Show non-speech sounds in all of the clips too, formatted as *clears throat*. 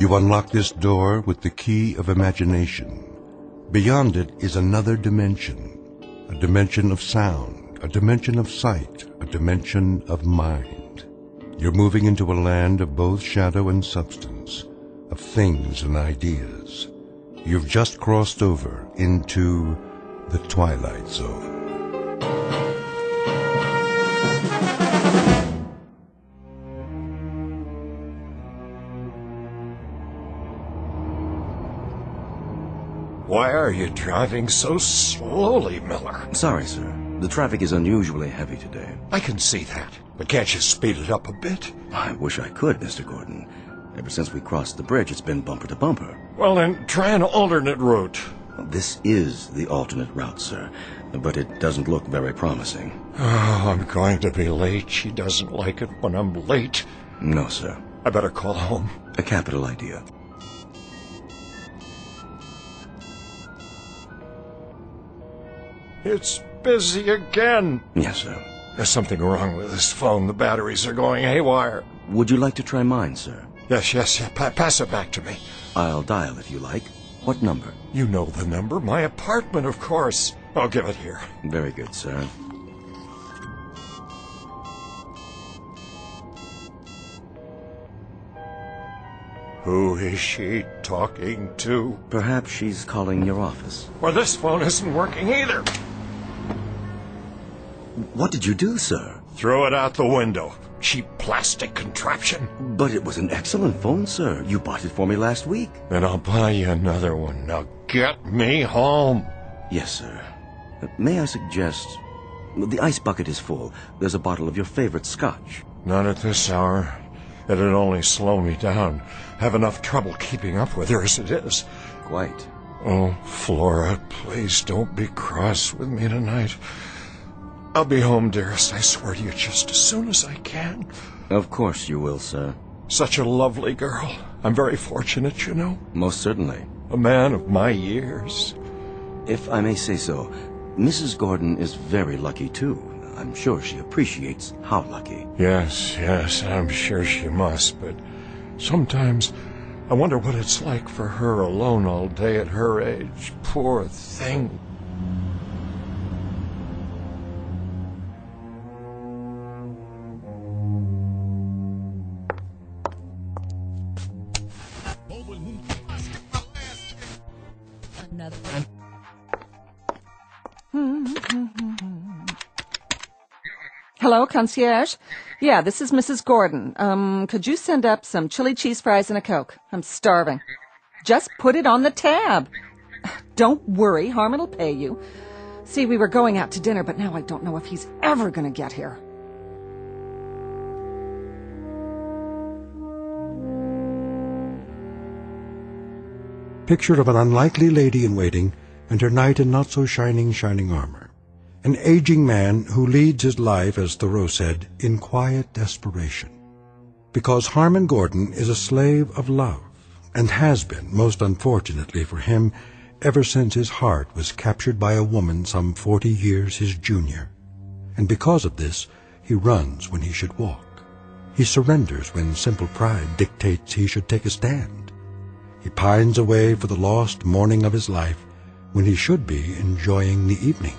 You unlock this door with the key of imagination. Beyond it is another dimension, a dimension of sound, a dimension of sight, a dimension of mind. You're moving into a land of both shadow and substance, of things and ideas. You've just crossed over into the Twilight Zone. Why are you driving so slowly, Miller? Sorry, sir. The traffic is unusually heavy today. I can see that. But can't you speed it up a bit? I wish I could, Mr. Gordon. Ever since we crossed the bridge, it's been bumper to bumper. Well, then try an alternate route. This is the alternate route, sir, but it doesn't look very promising. Oh, I'm going to be late. She doesn't like it when I'm late. No, sir. I better call home. A capital idea. It's busy again. Yes, sir. There's something wrong with this phone. The batteries are going haywire. Would you like to try mine, sir? Yes, yes, yeah. Pa- pass it back to me. I'll dial if you like. What number? You know the number. My apartment, of course. I'll give it here. Very good, sir. Who is she talking to? Perhaps she's calling your office. Well, this phone isn't working either. What did you do, sir? Throw it out the window. Cheap plastic contraption. But it was an excellent phone, sir. You bought it for me last week. Then I'll buy you another one. Now get me home. Yes, sir. May I suggest... The ice bucket is full. There's a bottle of your favorite scotch. Not at this hour. It'd only slow me down. Have enough trouble keeping up with her as it is. Quite. Oh, Flora, please don't be cross with me tonight. I'll be home, dearest, I swear to you, just as soon as I can. Of course you will, sir. Such a lovely girl. I'm very fortunate, you know. Most certainly. A man of my years. If I may say so, Mrs. Gordon is very lucky, too. I'm sure she appreciates how lucky. Yes, yes, I'm sure she must, but sometimes I wonder what it's like for her alone all day at her age. Poor thing. Hello, concierge? Yeah, this is Mrs. Gordon. Um, could you send up some chili cheese fries and a Coke? I'm starving. Just put it on the tab. *sighs* Don't worry, Harmon will pay you. See, we were going out to dinner, but now I don't know if he's ever gonna get here. Picture of an unlikely lady in waiting and her knight in not so shining, shining armor. An aging man who leads his life, as Thoreau said, in quiet desperation. Because Harmon Gordon is a slave of love, and has been, most unfortunately for him, ever since his heart was captured by a woman some forty years his junior. And because of this, he runs when he should walk. He surrenders when simple pride dictates he should take a stand. He pines away for the lost morning of his life when he should be enjoying the evening.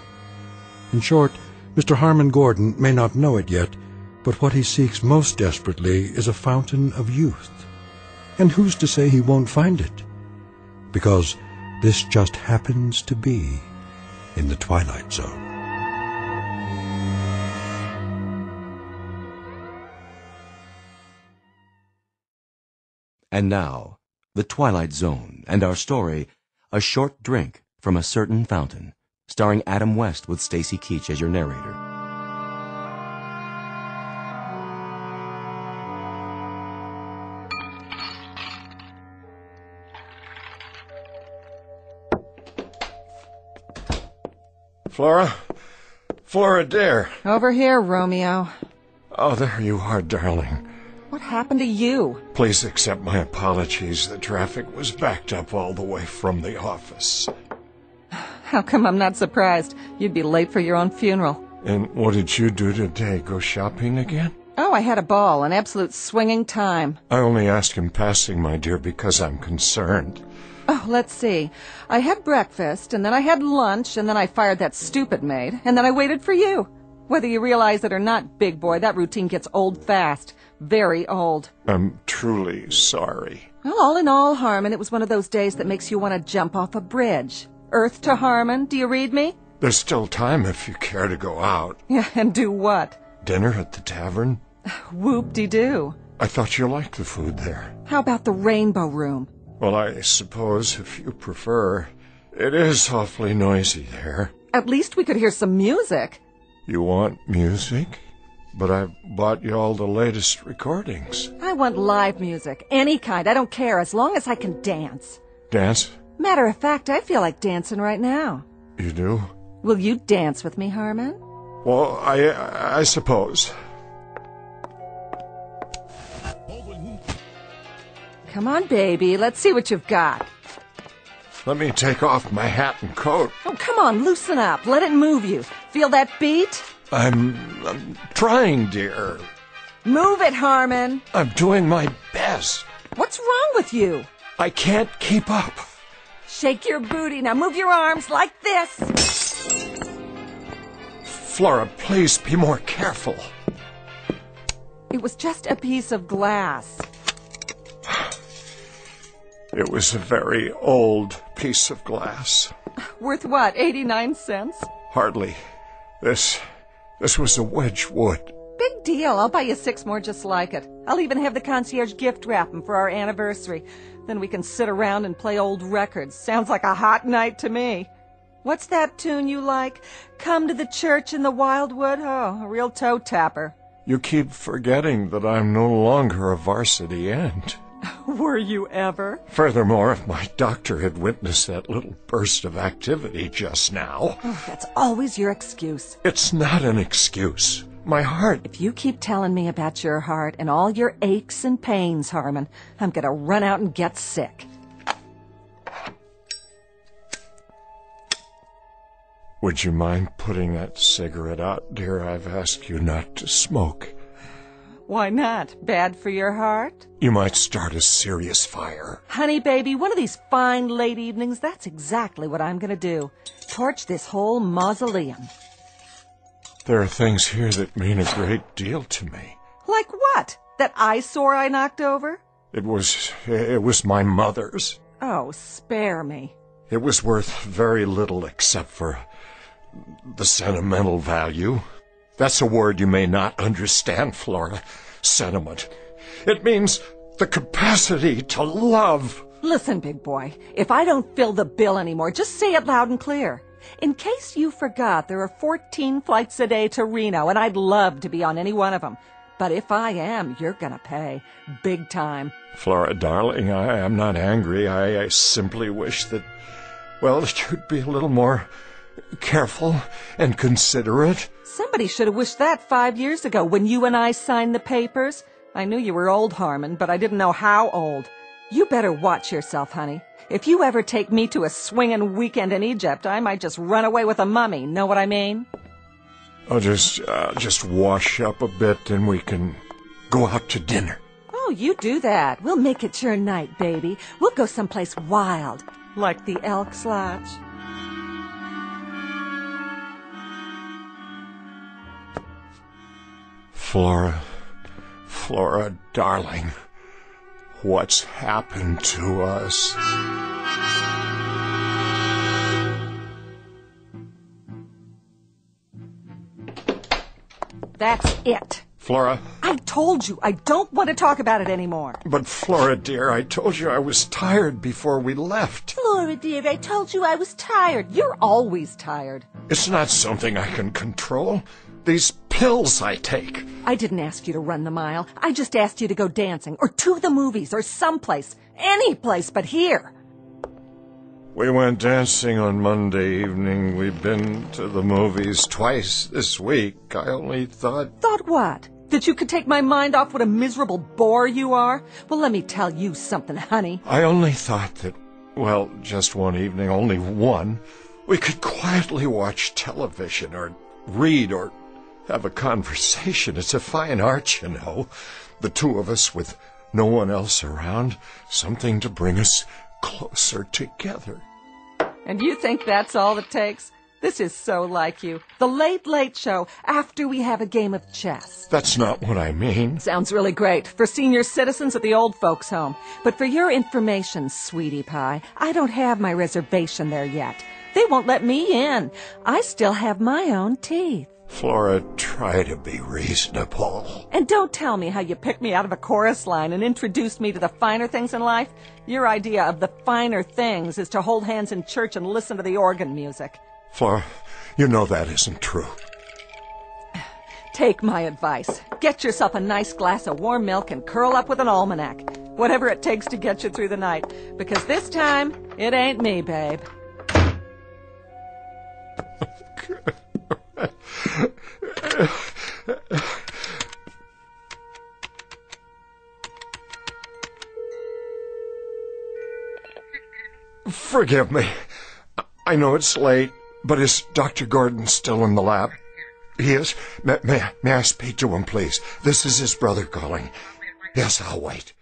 In short, Mr. Harmon Gordon may not know it yet, but what he seeks most desperately is a fountain of youth. And who's to say he won't find it? Because this just happens to be in the Twilight Zone. And now, The Twilight Zone and our story, A Short Drink from a Certain Fountain, starring Adam West with Stacy Keach as your narrator. Flora? Flora Dare. Over here, Romeo. Oh, there you are, darling. What happened to you? Please accept my apologies. The traffic was backed up all the way from the office. How come I'm not surprised? You'd be late for your own funeral. And what did you do today? Go shopping again? Oh, I had a ball, an absolute swinging time. I only ask in passing, my dear, because I'm concerned. Oh, let's see. I had breakfast, and then I had lunch, and then I fired that stupid maid, and then I waited for you. Whether you realize it or not, big boy, that routine gets old fast. Very old. I'm truly sorry. Well, all in all, Harmon, it was one of those days that makes you want to jump off a bridge. Earth to Harmon, do you read me? There's still time if you care to go out. Yeah, and do what? Dinner at the tavern? *sighs* Whoop-de-doo. I thought you liked the food there. How about the Rainbow Room? Well, I suppose if you prefer. It is awfully noisy there. At least we could hear some music. You want music? But I've bought you all the latest recordings. I want live music. Any kind. I don't care, as long as I can dance. Dance? Matter of fact, I feel like dancing right now. You do? Will you dance with me, Harmon? Well, I I suppose. Come on, baby. Let's see what you've got. Let me take off my hat and coat. Oh, come on, loosen up. Let it move you. Feel that beat? I'm, I'm trying, dear. Move it, Harmon. I'm doing my best. What's wrong with you? I can't keep up. Shake your booty. Now move your arms like this. Flora, please be more careful. It was just a piece of glass. It was a very old piece of glass. Worth what, 89 cents? Hardly. This, this was a Wedgwood. Big deal. I'll buy you six more just like it. I'll even have the concierge gift wrap 'em for our anniversary. Then we can sit around and play old records. Sounds like a hot night to me. What's that tune you like? Come to the church in the wildwood? Oh, a real toe tapper. You keep forgetting that I'm no longer a varsity end. *laughs* Were you ever? Furthermore, if my doctor had witnessed that little burst of activity just now, Oh, *sighs* that's always your excuse. it's not an excuse. My heart. If you keep telling me about your heart and all your aches and pains, Harmon, I'm gonna run out and get sick. Would you mind putting that cigarette out, dear? I've asked you not to smoke. Why not? Bad for your heart? You might start a serious fire. Honey, baby, one of these fine late evenings, that's exactly what I'm gonna do. Torch this whole mausoleum. There are things here that mean a great deal to me. Like what? That eyesore I knocked over? It was it was my mother's. Oh, spare me. It was worth very little except for the sentimental value. That's a word you may not understand, Flora. Sentiment. It means the capacity to love. Listen, big boy, if I don't fill the bill anymore, just say it loud and clear. In case you forgot, there are 14 flights a day to Reno, and I'd love to be on any one of them. But if I am, you're gonna pay. Big time. Flora, darling, I am not angry. I, I simply wish that, well, that you'd be a little more careful and considerate. Somebody should have wished that five years ago when you and I signed the papers. I knew you were old, Harmon, but I didn't know how old. You better watch yourself, honey. If you ever take me to a swingin' weekend in Egypt, I might just run away with a mummy. Know what I mean? I'll just, uh, just wash up a bit and we can go out to dinner. Oh, you do that. We'll make it your night, baby. We'll go someplace wild, like the Elks Lodge. Flora, Flora, darling, what's happened to us? That's it. Flora, I told you I don't want to talk about it anymore. but Flora, dear, I told you I was tired before we left. Flora, dear, I told you I was tired. You're always tired. It's not something I can control. These pills I take. I didn't ask you to run the mile. I just asked you to go dancing or to the movies or someplace. Any place but here. We went dancing on Monday evening. We've been to the movies twice this week. I only thought. Thought what? That you could take my mind off what a miserable bore you are? Well, let me tell you something, honey. I only thought that, well, just one evening, only one, we could quietly watch television or read or have a conversation. It's a fine art, you know. The two of us with no one else around. Something to bring us closer together. And you think that's all it takes? This is so like you. The Late Late Show after we have a game of chess. That's not what I mean. Sounds really great for senior citizens at the old folks' home. But for your information, sweetie pie, I don't have my reservation there yet. They won't let me in. I still have my own teeth. Flora, try to be reasonable. And don't tell me how you picked me out of a chorus line and introduced me to the finer things in life. Your idea of the finer things is to hold hands in church and listen to the organ music. Flora, you know that isn't true. Take my advice. Get yourself a nice glass of warm milk and curl up with an almanac. Whatever it takes to get you through the night. Because this time, it ain't me, babe. *laughs* Forgive me. I know it's late, but is Dr. Gordon still in the lab? He is? May, may, may I speak to him, please? This is his brother calling. Yes, I'll wait.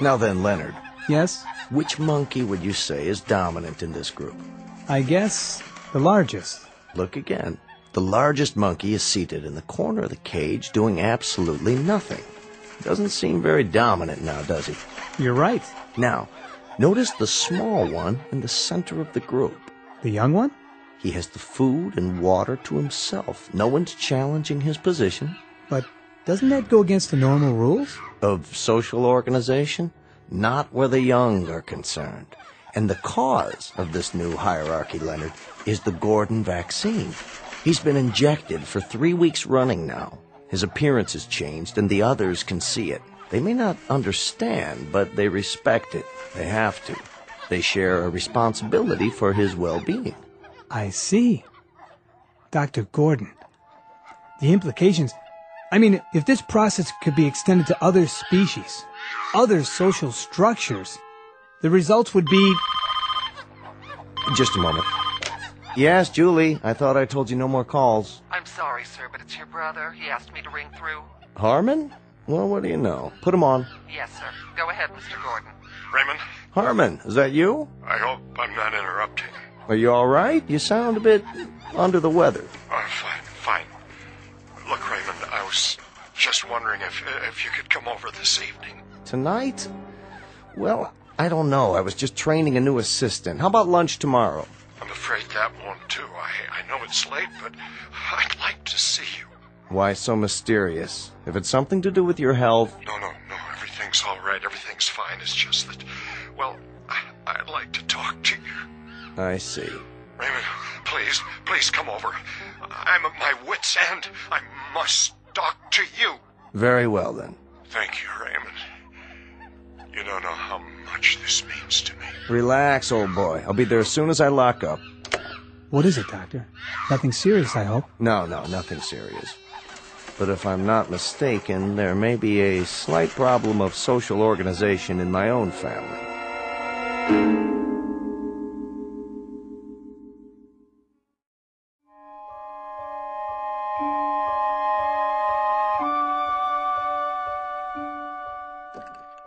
Now then, Leonard, Yes, which monkey would you say is dominant in this group? I guess the largest. Look again. The largest monkey is seated in the corner of the cage doing absolutely nothing. Doesn't seem very dominant now, does he? You're right. Now, notice the small one in the center of the group. The young one? He has the food and water to himself. No one's challenging his position. But doesn't that go against the normal rules? Of social organization? Not where the young are concerned. And the cause of this new hierarchy, Leonard, is the Gordon vaccine. He's been injected for three weeks running now. His appearance has changed, and the others can see it. They may not understand, but they respect it. They have to. They share a responsibility for his well-being. I see. Dr. Gordon. The implications. I mean, if this process could be extended to other species, other social structures, the results would be. Just a moment. Yes, Julie, I thought I told you no more calls. I'm sorry, sir, but it's your brother. He asked me to ring through. Harmon? Well, what do you know? Put him on. Yes, sir. Go ahead, Mr. Gordon. Raymond, Harmon, is that you? I hope I'm not interrupting. Are you all right? You sound a bit under the weather. Oh, fine, just wondering if uh, if you could come over this evening. Tonight? Well, I don't know. I was just training a new assistant. How about lunch tomorrow? I'm afraid that won't do. I, I know it's late, but I'd like to see you. Why so mysterious? If it's something to do with your health, No, no, no. Everything's all right. Everything's fine. It's just that, well, I, I'd like to talk to you. I see. Raymond, please, please come over. I'm at my wit's end. I must talk to you. Very well then. Thank you, Raymond. You don't know how much this means to me. Relax, old boy. I'll be there as soon as I lock up. What is it, Doctor? Nothing serious, I hope. No, no, nothing serious. But if I'm not mistaken, there may be a slight problem of social organization in my own family.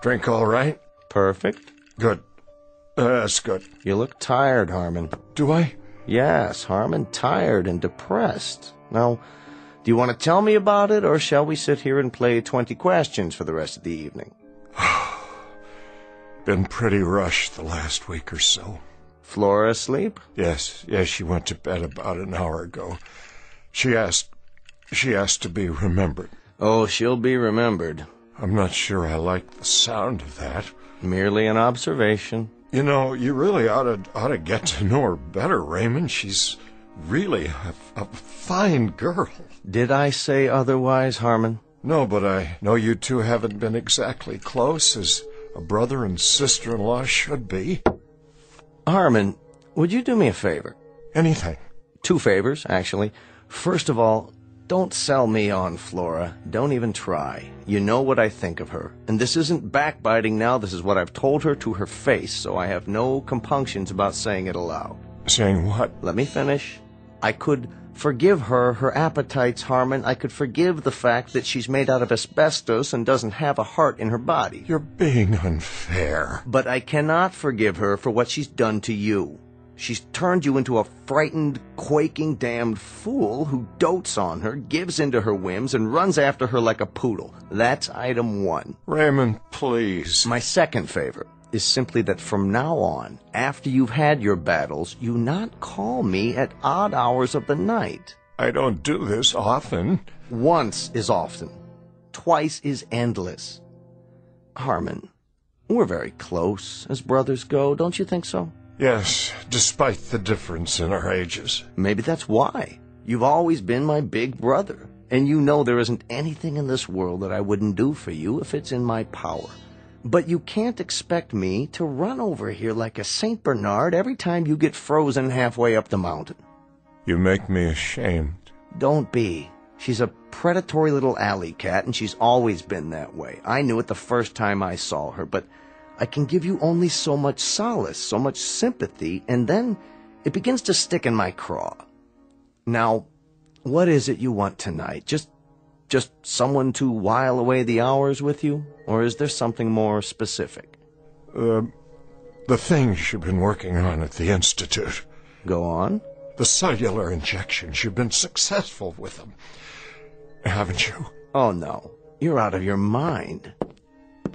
Drink all right? Perfect. Good. That's good. You look tired, Harmon. Do I? Yes, Harmon, tired and depressed. Now, do you want to tell me about it, or shall we sit here and play 20 questions for the rest of the evening? *sighs* Been pretty rushed the last week or so. Flora asleep? Yes, yes, she went to bed about an hour ago. She asked, she asked to be remembered. Oh, she'll be remembered. I'm not sure I like the sound of that. Merely an observation. You know, you really ought to ought to get to know her better, Raymond. She's really a, a fine girl. Did I say otherwise, Harmon? No, but I know you two haven't been exactly close as a brother and sister-in-law should be. Harmon, would you do me a favor? Anything. Two favors, actually. First of all, Don't sell me on Flora. Don't even try. You know what I think of her. And this isn't backbiting now. This is what I've told her to her face, so I have no compunctions about saying it aloud. Saying what? Let me finish. I could forgive her her appetites, Harmon. I could forgive the fact that she's made out of asbestos and doesn't have a heart in her body. You're being unfair. But I cannot forgive her for what she's done to you. She's turned you into a frightened, quaking, damned fool who dotes on her, gives in to her whims, and runs after her like a poodle. That's item one. Raymond, please. My second favor is simply that from now on, after you've had your battles, you not call me at odd hours of the night. I don't do this often. Once is often. Twice is endless. Harmon, we're very close as brothers go, don't you think so? Yes, despite the difference in our ages. Maybe that's why. You've always been my big brother, and you know there isn't anything in this world that I wouldn't do for you if it's in my power. But you can't expect me to run over here like a St. Bernard every time you get frozen halfway up the mountain. You make me ashamed. Don't be. She's a predatory little alley cat, and she's always been that way. I knew it the first time I saw her, but I can give you only so much solace, so much sympathy, and then it begins to stick in my craw. Now, what is it you want tonight? Just just someone to while away the hours with you? Or is there something more specific? Uh, the things you've been working on at the Institute. Go on. The cellular injections. You've been successful with them. Haven't you? Oh, no. You're out of your mind.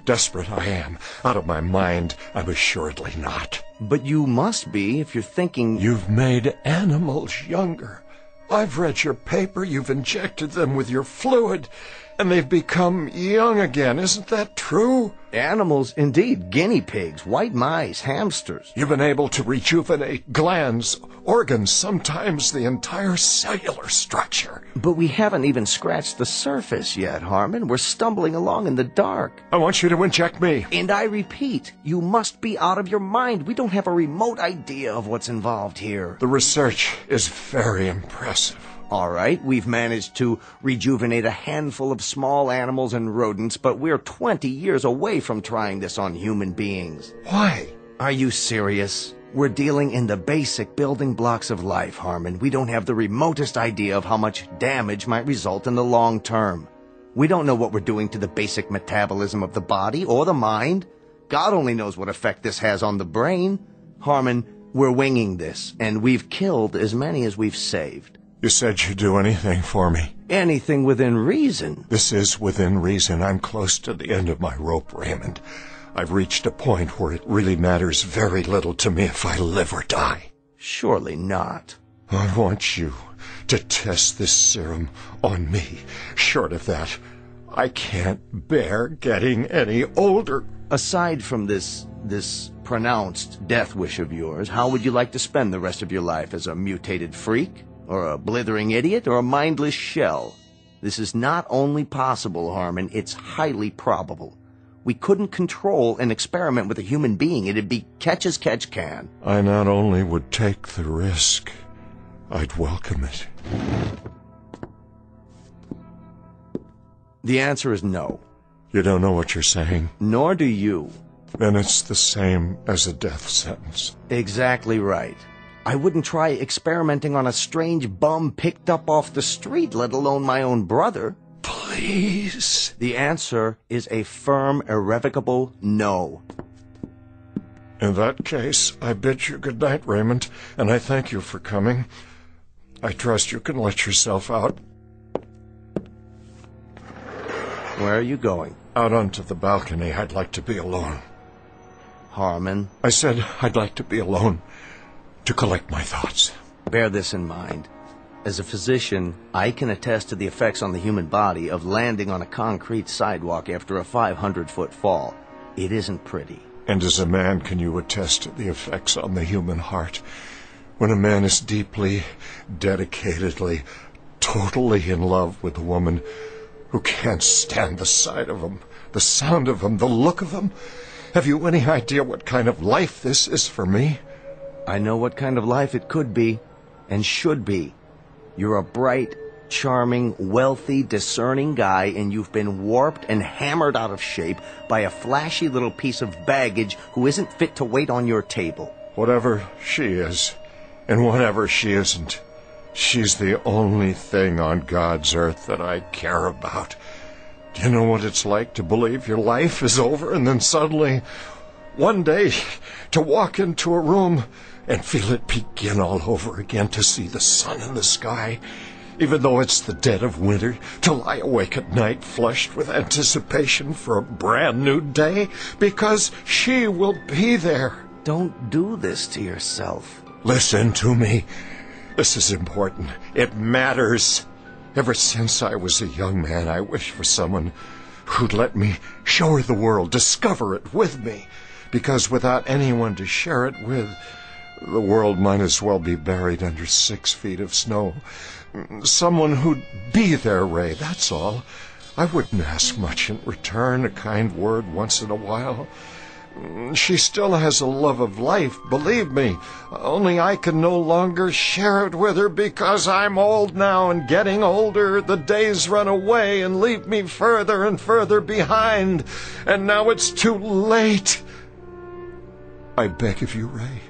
Desperate I am. Out of my mind, I'm assuredly not. But you must be if you're thinking. You've made animals younger. I've read your paper. You've injected them with your fluid, and they've become young again. Isn't that true? Animals, indeed. Guinea pigs, white mice, hamsters. You've been able to rejuvenate glands, organs, sometimes the entire cellular structure. But we haven't even scratched the surface yet, Harmon. We're stumbling along in the dark. I want you to inject me. And I repeat, you must be out of your mind. We don't have a remote idea of what's involved here. The research is very impressive. All right, we've managed to rejuvenate a handful of small animals and rodents, but we're 20 years away from trying this on human beings. Why? Are you serious? We're dealing in the basic building blocks of life, Harmon. We don't have the remotest idea of how much damage might result in the long term. We don't know what we're doing to the basic metabolism of the body or the mind. God only knows what effect this has on the brain. Harmon, we're winging this, and we've killed as many as we've saved. You said you'd do anything for me. Anything within reason. This is within reason. I'm close to the end of my rope, Raymond. I've reached a point where it really matters very little to me if I live or die. Surely not. I want you to test this serum on me. Short of that, I can't bear getting any older. Aside from this this pronounced death wish of yours, how would you like to spend the rest of your life as a mutated freak? or a blithering idiot, or a mindless shell. This is not only possible, Harmon, it's highly probable. We couldn't control an experiment with a human being. It'd be catch as catch can. I not only would take the risk, I'd welcome it. The answer is no. You don't know what you're saying? Nor do you. Then it's the same as a death sentence. Exactly right. I wouldn't try experimenting on a strange bum picked up off the street, let alone my own brother. Please. The answer is a firm, irrevocable no. In that case, I bid you good night, Raymond, and I thank you for coming. I trust you can let yourself out. Where are you going? Out onto the balcony. I'd like to be alone. Harmon? I said I'd like to be alone to collect my thoughts. Bear this in mind. As a physician, I can attest to the effects on the human body of landing on a concrete sidewalk after a 500 foot fall. It isn't pretty. And as a man, can you attest to the effects on the human heart when a man is deeply, dedicatedly, totally in love with a woman who can't stand the sight of him, the sound of him, the look of him? Have you any idea what kind of life this is for me? I know what kind of life it could be and should be. You're a bright, charming, wealthy, discerning guy, and you've been warped and hammered out of shape by a flashy little piece of baggage who isn't fit to wait on your table. Whatever she is, and whatever she isn't, she's the only thing on God's earth that I care about. Do you know what it's like to believe your life is over and then suddenly, one day, to walk into a room and feel it begin all over again, to see the sun in the sky, even though it's the dead of winter, to lie awake at night flushed with anticipation for a brand new day, because she will be there. Don't do this to yourself. Listen to me. This is important. It matters. Ever since I was a young man, I wished for someone who'd let me show her the world, discover it with me. Because without anyone to share it with, the world might as well be buried under six feet of snow. Someone who'd be there, Ray, that's all. I wouldn't ask much in return, a kind word once in a while. She still has a love of life, believe me. Only I can no longer share it with her because I'm old now and getting older. The days run away and leave me further and further behind. And now it's too late. I beg of you, Ray,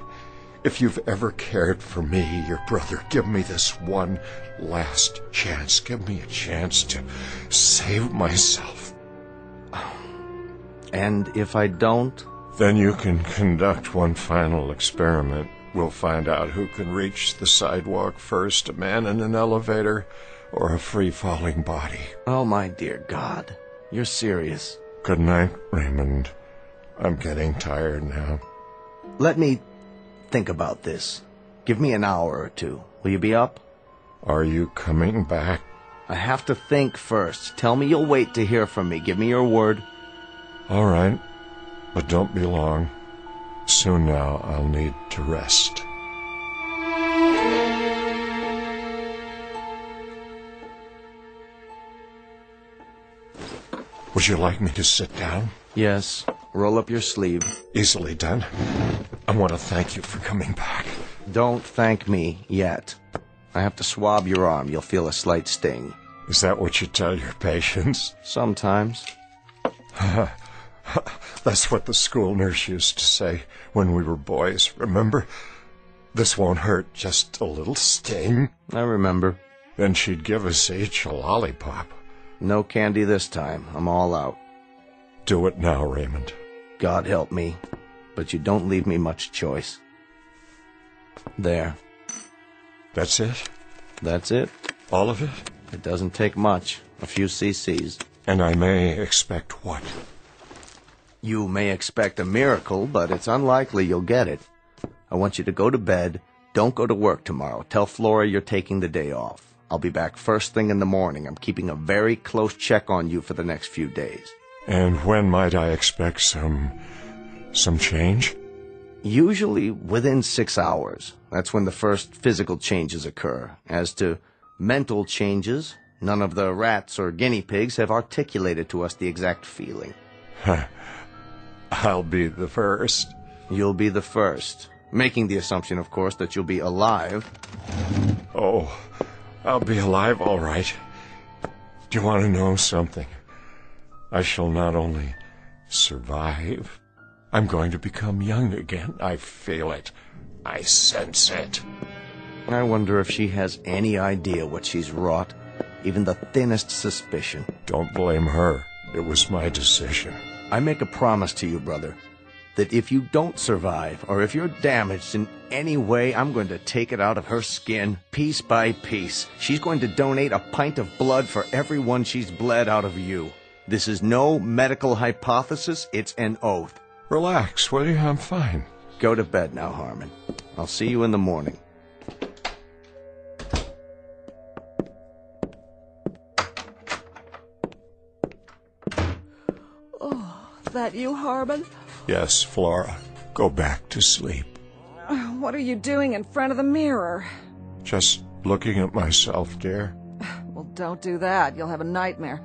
if you've ever cared for me, your brother, give me this one last chance. Give me a chance to save myself. And if I don't, Then you can conduct one final experiment. We'll find out who can reach the sidewalk first, a man in an elevator or a free-falling body. oh my dear God, you're serious. Good night, Raymond. I'm getting tired now. Let me think about this. Give me an hour or two. Will you be up? Are you coming back? I have to think first. Tell me you'll wait to hear from me. Give me your word. All right, but don't be long. Soon now I'll need to rest. Would you like me to sit down? Yes. Roll up your sleeve. Easily done. I want to thank you for coming back. Don't thank me yet. I have to swab your arm. You'll feel a slight sting. Is that what you tell your patients? Sometimes. *laughs* That's what the school nurse used to say when we were boys, remember? This won't hurt, just a little sting. I remember. Then she'd give us each a lollipop. No candy this time. I'm all out. Do it now, Raymond. God help me. But you don't leave me much choice. There. That's it? That's it. All of it? It doesn't take much. A few cc's. And I may expect what? You may expect a miracle, but it's unlikely you'll get it. I want you to go to bed. Don't go to work tomorrow. Tell Flora you're taking the day off. I'll be back first thing in the morning. I'm keeping a very close check on you for the next few days. And when might I expect some. some change? Usually within six hours. That's when the first physical changes occur. As to mental changes, none of the rats or guinea pigs have articulated to us the exact feeling. I'll be the first. You'll be the first. Making the assumption, of course, that you'll be alive. Oh, I'll be alive all right. Do you want to know something? I shall not only survive, I'm going to become young again. I feel it. I sense it. I wonder if she has any idea what she's wrought. Even the thinnest suspicion. Don't blame her. It was my decision. I make a promise to you, brother, that if you don't survive, or if you're damaged in any way, I'm going to take it out of her skin, piece by piece. She's going to donate a pint of blood for every one she's bled out of you. This is no medical hypothesis, it's an oath. Relax, will you? I'm fine. Go to bed now, Harmon. I'll see you in the morning. Oh, that you, Harmon? Yes, Flora. Go back to sleep. What are you doing in front of the mirror? Just looking at myself, dear. Well, don't do that. You'll have a nightmare.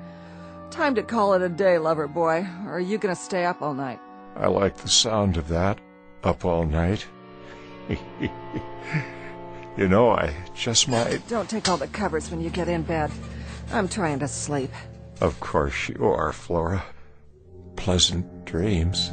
Time to call it a day, lover boy. Or are you gonna stay up all night? I like the sound of that. Up all night. *laughs* You know, I just might. Don't take all the covers when you get in bed. I'm trying to sleep. Of course you are, Flora. Pleasant dreams.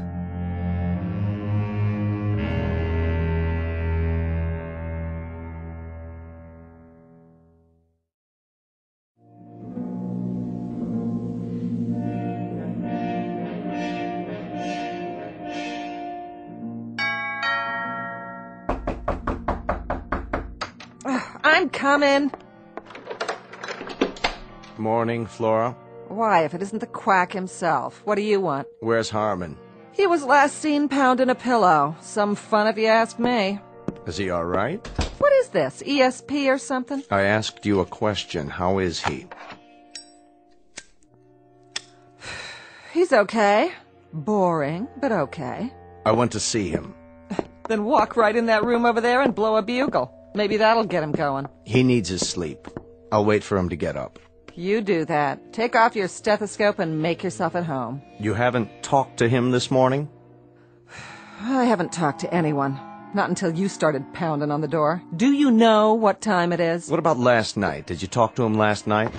I'm coming. Morning, Flora. Why, if it isn't the quack himself? What do you want? Where's Harmon? He was last seen pounding a pillow. Some fun if you ask me. Is he all right? What is this? ESP or something? I asked you a question. How is he? *sighs* He's okay. Boring, but okay. I want to see him. *sighs* Then walk right in that room over there and blow a bugle. Maybe that'll get him going. He needs his sleep. I'll wait for him to get up. You do that. Take off your stethoscope and make yourself at home. You haven't talked to him this morning? *sighs* I haven't talked to anyone. Not until you started pounding on the door. Do you know what time it is? What about last night? Did you talk to him last night?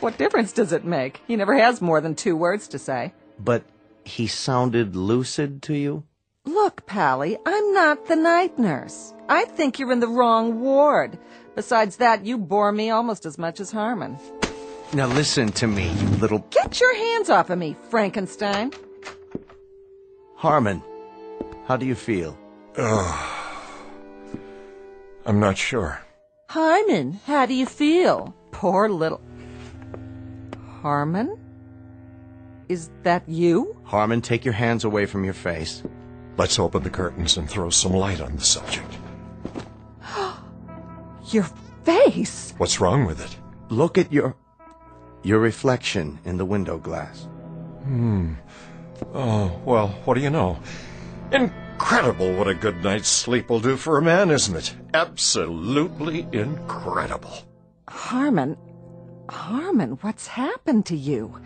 What difference does it make? He never has more than two words to say. But he sounded lucid to you? Look, Pally, I'm not the night nurse. I think you're in the wrong ward. Besides that, you bore me almost as much as Harmon. Now listen to me, you little... Get your hands off of me, Frankenstein. Harmon, how do you feel? Ugh. I'm not sure. Harmon, how do you feel? Poor little. Harmon? Is that you? Harmon, take your hands away from your face. Let's open the curtains and throw some light on the subject. Your face? What's wrong with it? Look at your... your reflection in the window glass. Hmm. Oh, well, what do you know? Incredible what a good night's sleep will do for a man, isn't it? Absolutely incredible. Harmon. Harmon, what's happened to you?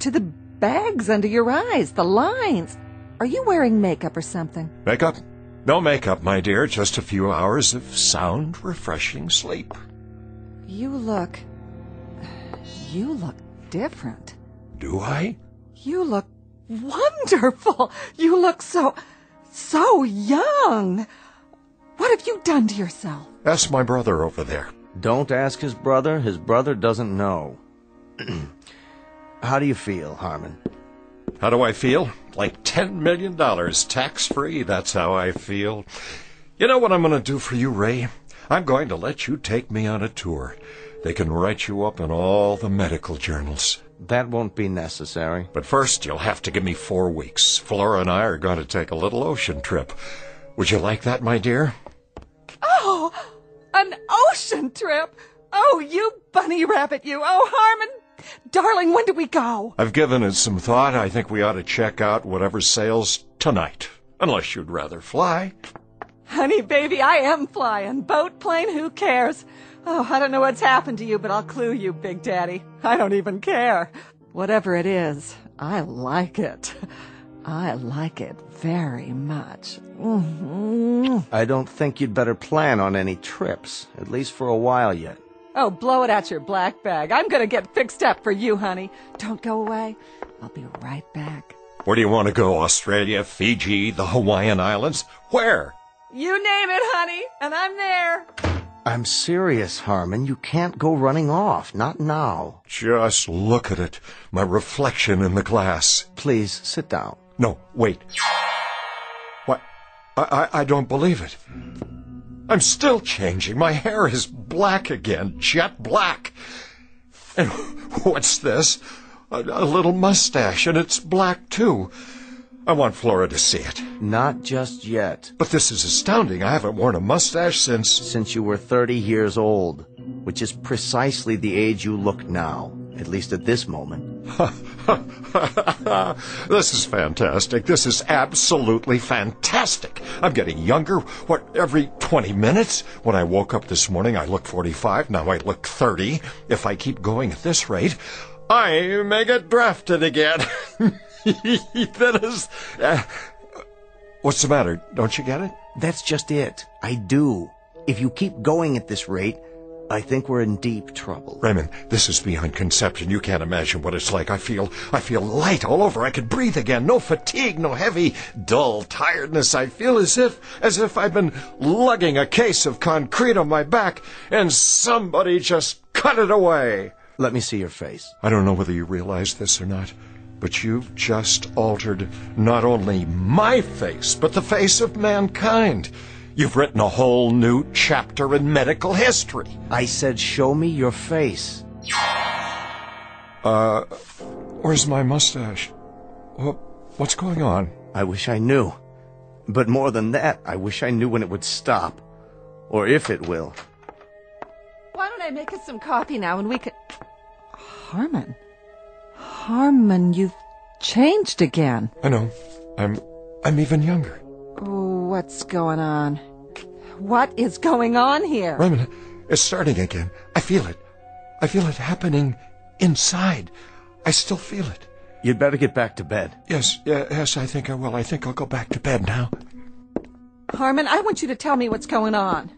To the bags under your eyes, the lines. Are you wearing makeup or something? Makeup? No makeup, my dear. Just a few hours of sound, refreshing sleep. You look. You look different. Do I? You look wonderful. You look so. so young. What have you done to yourself? Ask my brother over there. Don't ask his brother. His brother doesn't know. *clears throat* how do you feel, Harmon? How do I feel? Like $10 million tax free. That's how I feel. You know what I'm going to do for you, Ray? I'm going to let you take me on a tour. They can write you up in all the medical journals. That won't be necessary. But first, you'll have to give me four weeks. Flora and I are going to take a little ocean trip. Would you like that, my dear? Oh, an ocean trip. Oh, you bunny rabbit, you. Oh, Harmon. Darling, when do we go? I've given it some thought. I think we ought to check out whatever sails tonight. Unless you'd rather fly. Honey, baby, I am flying. Boat, plane, who cares? Oh, I don't know what's happened to you, but I'll clue you, Big Daddy. I don't even care. Whatever it is, I like it. I like it very much. Mhm. I don't think you'd better plan on any trips, at least for a while yet. Oh, blow it out your black bag. I'm gonna get fixed up for you, honey. Don't go away. I'll be right back. Where do you want to go? Australia, Fiji, the Hawaiian Islands? Where? You name it, honey, and I'm there. I'm serious, Harmon. You can't go running off. Not now. Just look at it. My reflection in the glass. Please, sit down. No, wait. What? I, I, I don't believe it. I'm still changing. My hair is black again, jet black. And what's this? A, a little mustache, and it's black too. I want Flora to see it. Not just yet. But this is astounding. I haven't worn a mustache since. Since you were 30 years old, which is precisely the age you look now, at least at this moment. *laughs* this is fantastic. This is absolutely fantastic. I'm getting younger. What, every 20 minutes? When I woke up this morning, I looked 45. Now I look 30. If I keep going at this rate, I may get drafted again. *laughs* that is. Uh, what's the matter? Don't you get it? That's just it. I do. If you keep going at this rate, I think we're in deep trouble. Raymond, this is beyond conception. You can't imagine what it's like. I feel, I feel light all over. I can breathe again. No fatigue, no heavy, dull tiredness. I feel as if, as if I've been lugging a case of concrete on my back and somebody just cut it away. Let me see your face. I don't know whether you realize this or not, but you've just altered not only my face, but the face of mankind. You've written a whole new chapter in medical history. I said, show me your face. Uh, where's my mustache? What, what's going on? I wish I knew. But more than that, I wish I knew when it would stop. Or if it will. Why don't I make us some coffee now and we could... Harmon. Harmon, you've changed again. I know. I'm, I'm even younger. What's going on? What is going on here? Raymond, it's starting again. I feel it. I feel it happening inside. I still feel it. You'd better get back to bed. Yes, yes, I think I will. I think I'll go back to bed now. Harmon, I want you to tell me what's going on.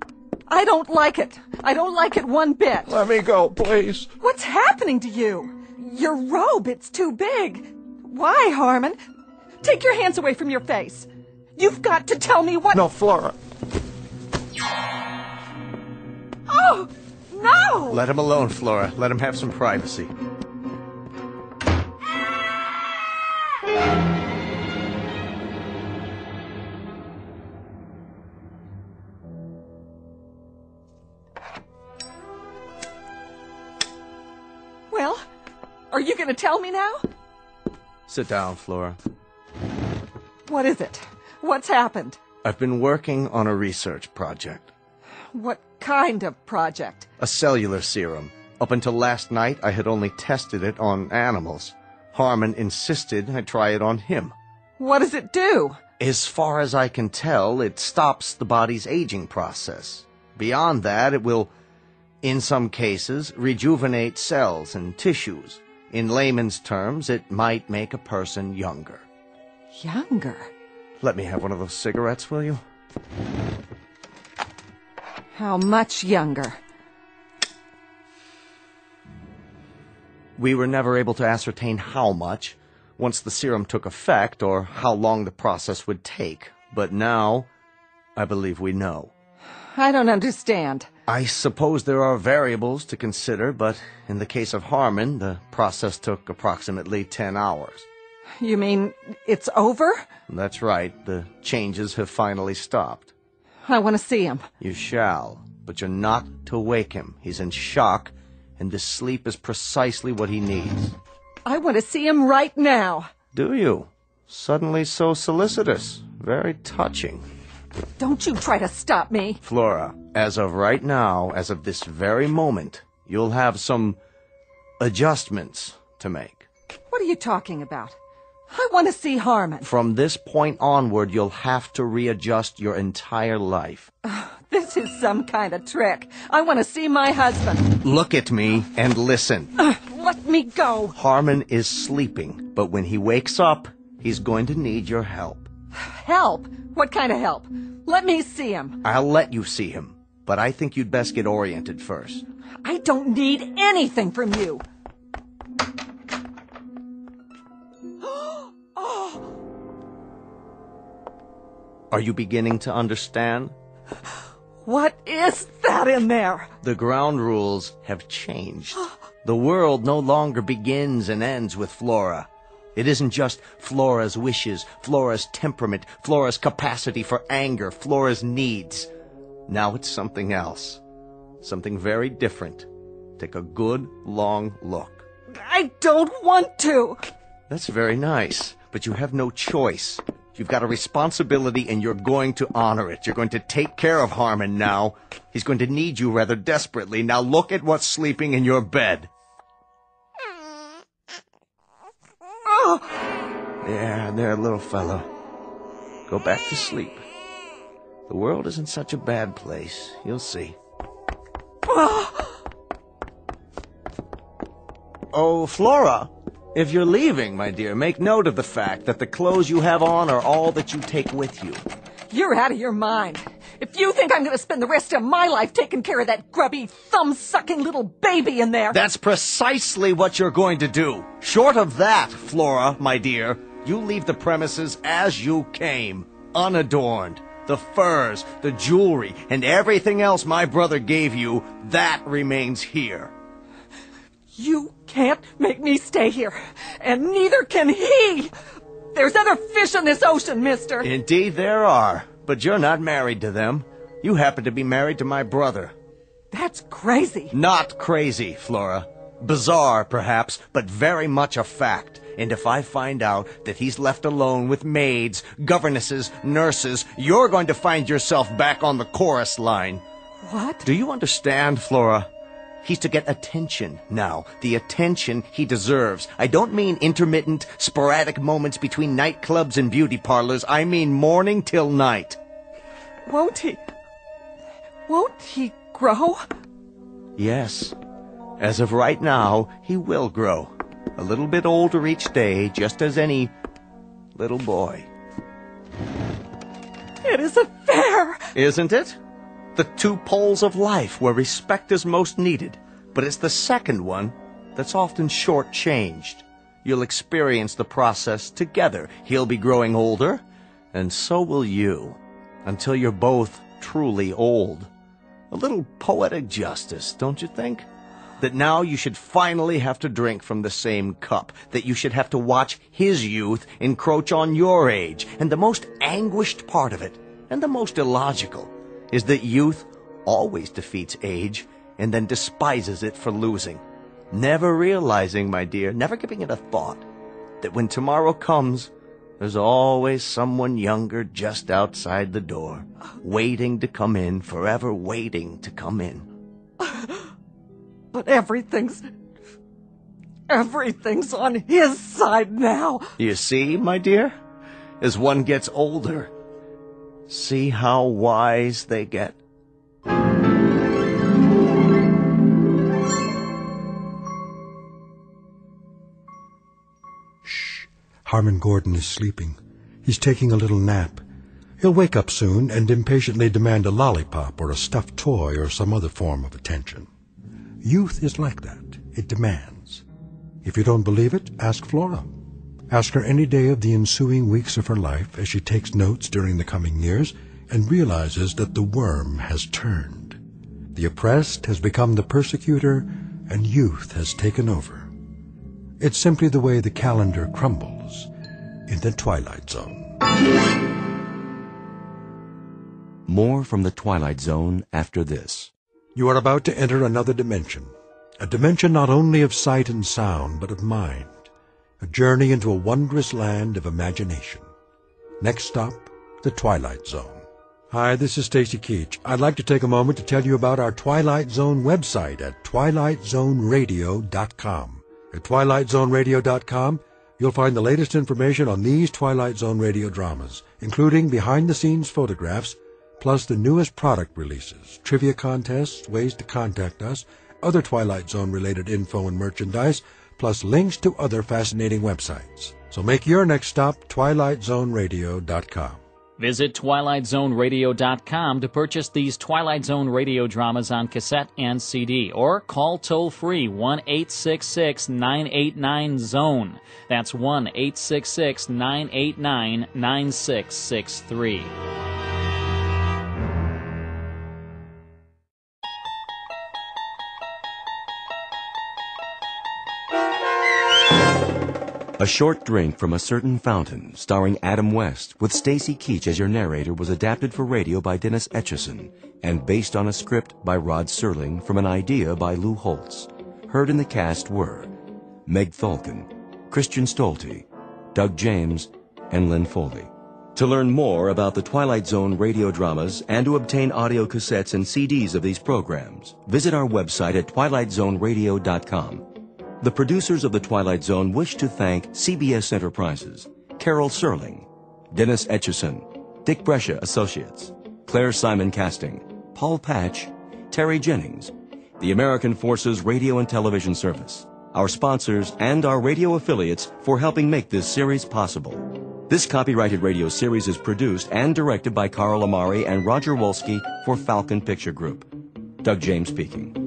I don't like it. I don't like it one bit. Let me go, please. What's happening to you? Your robe, it's too big. Why, Harmon? Take your hands away from your face. You've got to tell me what. No, Flora. Oh, no! Let him alone, Flora. Let him have some privacy. Well, are you going to tell me now? Sit down, Flora. What is it? What's happened? I've been working on a research project. What kind of project? A cellular serum. Up until last night, I had only tested it on animals. Harmon insisted I try it on him. What does it do? As far as I can tell, it stops the body's aging process. Beyond that, it will, in some cases, rejuvenate cells and tissues. In layman's terms, it might make a person younger. Younger? Let me have one of those cigarettes, will you? How much younger? We were never able to ascertain how much once the serum took effect or how long the process would take. But now, I believe we know. I don't understand. I suppose there are variables to consider, but in the case of Harmon, the process took approximately 10 hours. You mean it's over? That's right. The changes have finally stopped. I want to see him. You shall, but you're not to wake him. He's in shock, and this sleep is precisely what he needs. I want to see him right now. Do you? Suddenly so solicitous. Very touching. Don't you try to stop me. Flora, as of right now, as of this very moment, you'll have some adjustments to make. What are you talking about? I want to see Harmon. From this point onward, you'll have to readjust your entire life. *sighs* This is some kind of trick. I want to see my husband. Look at me and listen. *sighs* Let me go. Harmon is sleeping, but when he wakes up, he's going to need your help. *sighs* Help? What kind of help? Let me see him. I'll let you see him, but I think you'd best get oriented first. I don't need anything from you. Are you beginning to understand? What is that in there? The ground rules have changed. The world no longer begins and ends with Flora. It isn't just Flora's wishes, Flora's temperament, Flora's capacity for anger, Flora's needs. Now it's something else. Something very different. Take a good, long look. I don't want to. That's very nice, but you have no choice. You've got a responsibility and you're going to honor it. You're going to take care of Harmon now. He's going to need you rather desperately. Now look at what's sleeping in your bed. Oh! There, there, little fellow. Go back to sleep. The world isn't such a bad place. You'll see. Oh, oh Flora, if you're leaving, my dear, make note of the fact that the clothes you have on are all that you take with you. You're out of your mind. If you think I'm going to spend the rest of my life taking care of that grubby, thumb-sucking little baby in there... That's precisely what you're going to do. Short of that, Flora, my dear, you leave the premises as you came, unadorned. The furs, the jewelry, and everything else my brother gave you, that remains here. You can't make me stay here, and neither can he! There's other fish in this ocean, mister! Indeed there are, but you're not married to them. You happen to be married to my brother. That's crazy. Not crazy, Flora. Bizarre, perhaps, but very much a fact. And if I find out that he's left alone with maids, governesses, nurses, you're going to find yourself back on the chorus line. What? Do you understand, Flora? He's to get attention now, the attention he deserves. I don't mean intermittent, sporadic moments between nightclubs and beauty parlors. I mean morning till night. Won't he? Won't he grow? Yes. As of right now, he will grow. A little bit older each day, just as any little boy. It isn't fair! Isn't it? The two poles of life where respect is most needed, but it's the second one that's often short-changed. You'll experience the process together. He'll be growing older, and so will you, until you're both truly old. A little poetic justice, don't you think? That now you should finally have to drink from the same cup, that you should have to watch his youth encroach on your age, and the most anguished part of it, and the most illogical, is that youth always defeats age and then despises it for losing. Never realizing, my dear, never giving it a thought, that when tomorrow comes, there's always someone younger just outside the door, waiting to come in, forever waiting to come in. *laughs* But everything's. Everything's on his side now. You see, my dear? As one gets older, see how wise they get. Shh. Harmon Gordon is sleeping. He's taking a little nap. He'll wake up soon and impatiently demand a lollipop or a stuffed toy or some other form of attention. Youth is like that. It demands. If you don't believe it, ask Flora. Ask her any day of the ensuing weeks of her life as she takes notes during the coming years and realizes that the worm has turned. The oppressed has become the persecutor and youth has taken over. It's simply the way the calendar crumbles in the Twilight Zone. More from the Twilight Zone after this. You are about to enter another dimension, a dimension not only of sight and sound, but of mind, a journey into a wondrous land of imagination. Next stop, the Twilight Zone. Hi, this is Stacy Keach. I'd like to take a moment to tell you about our Twilight Zone website at twilightzoneradio.com. At twilightzoneradio.com, you'll find the latest information on these Twilight Zone radio dramas, including behind-the-scenes photographs, plus the newest product releases, trivia contests, ways to contact us, other Twilight Zone-related info and merchandise, plus links to other fascinating websites. So make your next stop twilightzoneradio.com. Visit TwilightZoneRadio.com to purchase these Twilight Zone radio dramas on cassette and CD, or call toll free 1 866 989 Zone. That's 1 A Short Drink from a Certain Fountain, starring Adam West, with Stacy Keach as your narrator, was adapted for radio by Dennis Etchison and based on a script by Rod Serling from an idea by Lou Holtz. Heard in the cast were Meg Thalken, Christian Stolte, Doug James, and Lynn Foley. To learn more about the Twilight Zone radio dramas and to obtain audio cassettes and CDs of these programs, visit our website at twilightzoneradio.com. The producers of The Twilight Zone wish to thank CBS Enterprises, Carol Serling, Dennis Etchison, Dick Brescia Associates, Claire Simon Casting, Paul Patch, Terry Jennings, the American Forces Radio and Television Service, our sponsors, and our radio affiliates for helping make this series possible. This copyrighted radio series is produced and directed by Carl Amari and Roger Wolski for Falcon Picture Group. Doug James speaking.